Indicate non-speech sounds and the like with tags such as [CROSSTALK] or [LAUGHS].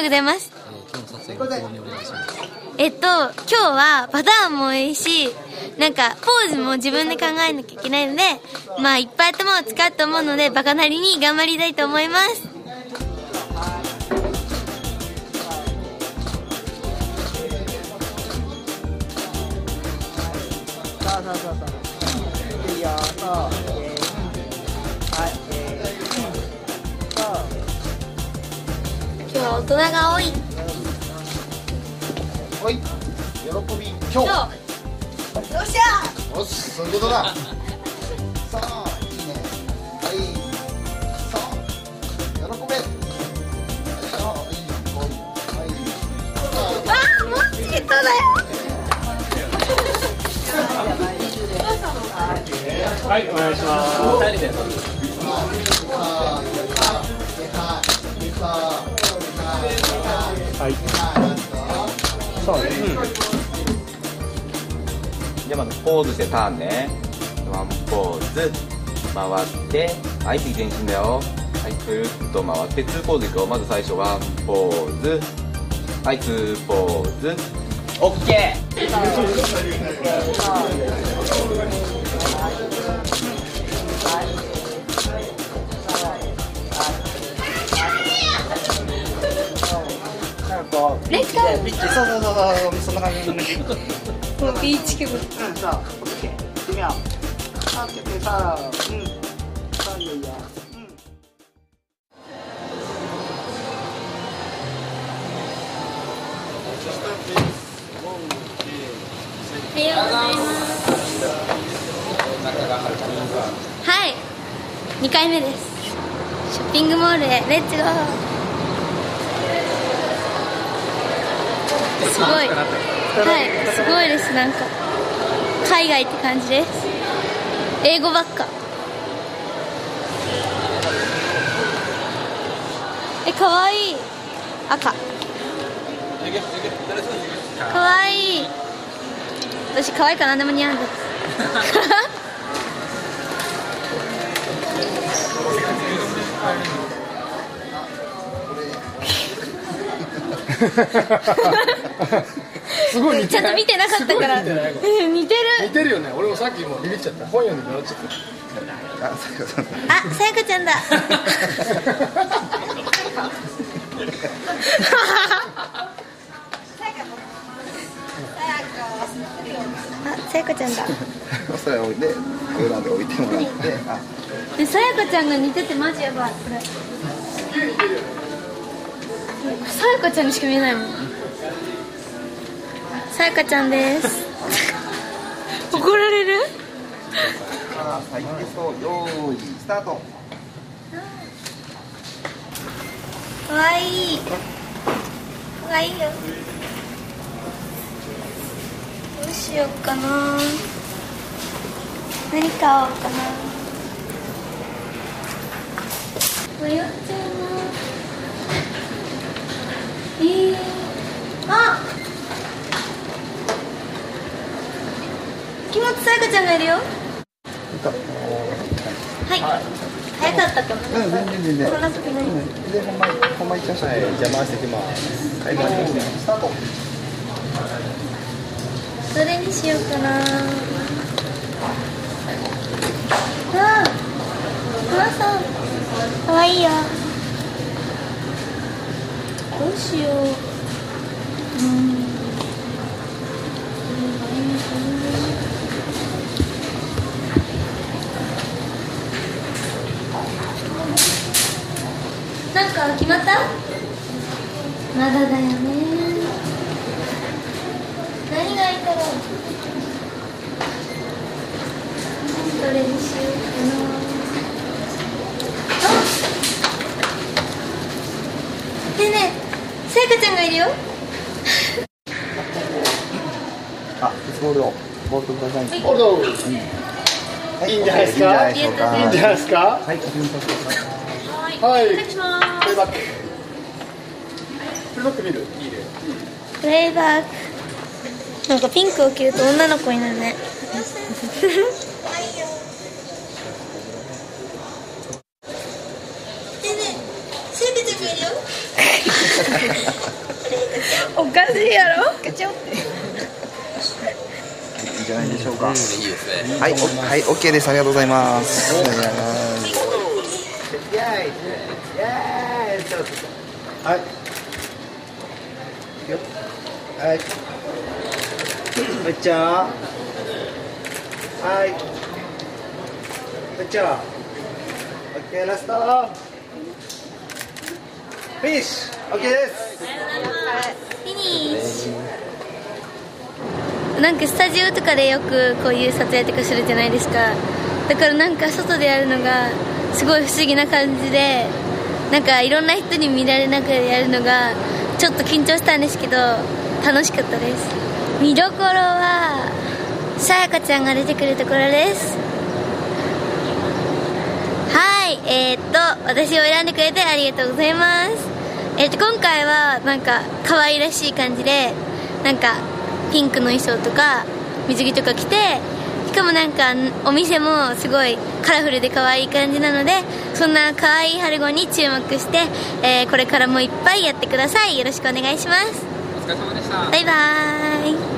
うございます。えっと今日はパターンもいいしなんかポーズも自分で考えなきゃいけないのでまあいっぱい頭を使うと思うのでバカなりに頑張りたいと思います。さあさあさあさあ。いいよ。そうは大人が多い。はい喜び今日。よっしゃ。よしそういうことだ。さあいいね。はい。さあ喜べ。よいしょいい。よはい。あーもうチケットだよはい、お願いします。二人ではい。そうね。じゃあまずポーズしてターンね。ワンポーズ。回って。はい次前進だよ。はいくるっと回って。2ポーズいくよ。まず最初ワンポーズ。はい2ポーズ。オッケーなんかこうレッツゴーピッチそうそうそうそうそんな感じうんもうビーチ気分そうオッケー行ってみようさあオッケーさあうんさあいいよいいようんおはようございますはい2回目ですショッピングモールへレッツゴー。すごい。はいすごいです。なんか海外って感じです。英語ばっか。えかわいい。赤。かわいい。私可愛いから何でも似合うんです。[LAUGHS] [LAUGHS] すごい似てちゃんと見てなかったから。似てるれ似てる。よね。俺もさっきもうビビっちゃった。本読んで笑っちゃっあさよさんあさやかちゃんだ。あさやかちゃんだ。それ置いて裏で置いてもらって。さやかちゃんが似ててマジやばい。これさやかちゃんにしか見えないもん。さやかちゃんです。[LAUGHS] 怒られる？さあ最低そうよーいスタート。かわいい。かわいいよ。どうしようかな。何買おうかな。迷っちゃうなえー、あ木本さやかちゃんがいるよ。はい。早かったかもうん全然全然そんな時ない。でほんまほんま行っちゃうはいじゃあ回していきます。はいスタート。どれにしようかな。あ母さん。かわいいよどうしよう。うん。なんか決まった？まだだよね。何がいいだろうどれにしようかなあねえねえさやかちゃんがいるよ。あボールをボールください。はい。い。いんじゃないですか？い。いんじゃないですか？はいご準備させてください。はい。プレイバック。プレイバック見る？いいね。プレイバック。なんかピンクを着ると女の子になるね [LAUGHS] ねえねえさやかちゃんがいるよおかしいやろ？ガチャって。いいんじゃないでしょうか、いいですね。はい、おはい、オッケーです。ありがとうございます。イエーイイエーイそうそうそうはい。はい。めっちゃ。はい。めっちゃ。オッケーラストフィニッシュオッケーですフィニッシュなんかスタジオとかでよくこういう撮影とかするじゃないですか。だからなんか外でやるのがすごい不思議な感じでなんかいろんな人に見られながらやるのがちょっと緊張したんですけど楽しかったです。見どころはさやかちゃんが出てくるところです。はいえー、っと私を選んでくれてありがとうございます。えー、っと今回はなんか可愛らしい感じでなんかピンクの衣装とか水着とか着てしかもなんかお店もすごいカラフルで可愛い感じなのでそんな可愛い春語に注目して、えーこれからもいっぱいやってください。よろしくお願いします。お疲れ様でした。バイバーイ